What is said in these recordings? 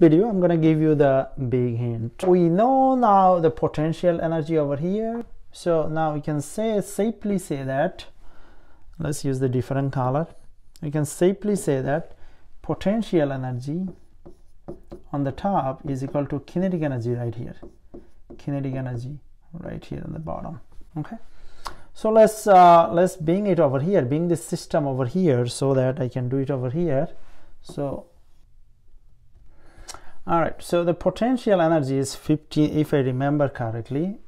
video i'm going to give you the big hint. We know now the potential energy over here. So now we can say safely say that let's use the different color. We can safely say that potential energy on the top is equal to kinetic energy right here. Kinetic energy right here on the bottom okay? So let's uh, let's bring it over here bring this system over here so that I can do it over here. So all right so the potential energy is 50 if I remember correctly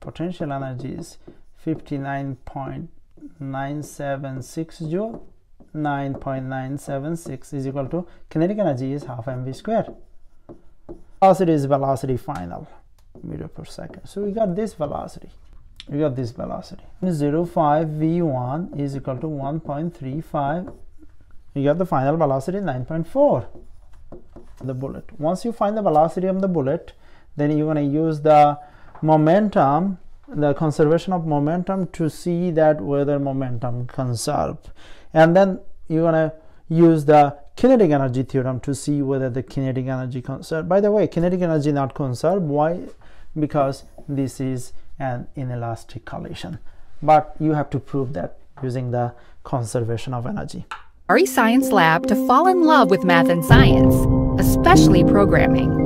potential energy is 59.976 joule 9.976 is equal to kinetic energy is half mv square. Velocity is velocity final meter per second. So we got this velocity we got this velocity. 05 v1 is equal to 1.35 we got the final velocity 9.4 the bullet. Once you find the velocity of the bullet then you're going to use the momentum the conservation of momentum to see that whether momentum conserved and then you're going to use the kinetic energy theorem to see whether the kinetic energy conserved by the way kinetic energy not conserved why? Because this is an inelastic collision. But you have to prove that using the conservation of energy. Bari Science Lab to fall in love with math and science, especially programming.